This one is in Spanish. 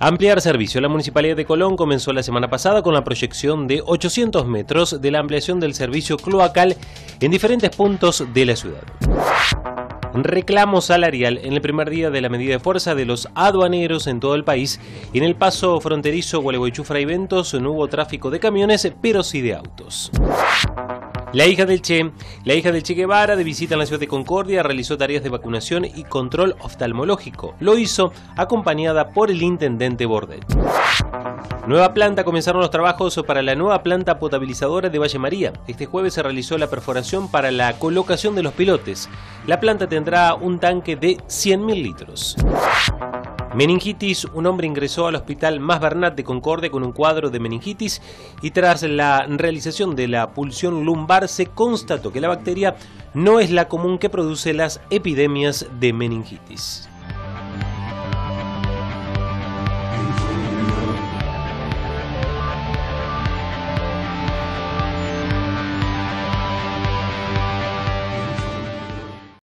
Ampliar servicio. La Municipalidad de Colón comenzó la semana pasada con la proyección de 800 metros de la ampliación del servicio cloacal en diferentes puntos de la ciudad. Reclamo salarial en el primer día de la medida de fuerza de los aduaneros en todo el país. En el paso fronterizo Gualeguaychú-Fray Ventos no hubo tráfico de camiones, pero sí de autos. La hija del Che, la hija del Che Guevara, de visita en la ciudad de Concordia, realizó tareas de vacunación y control oftalmológico. Lo hizo acompañada por el intendente Bordet. Nueva planta, comenzaron los trabajos para la nueva planta potabilizadora de Valle María. Este jueves se realizó la perforación para la colocación de los pilotes. La planta tendrá un tanque de 100.000 litros. Meningitis, un hombre ingresó al hospital Más Bernat de Concordia con un cuadro de meningitis y tras la realización de la pulsión lumbar se constató que la bacteria no es la común que produce las epidemias de meningitis.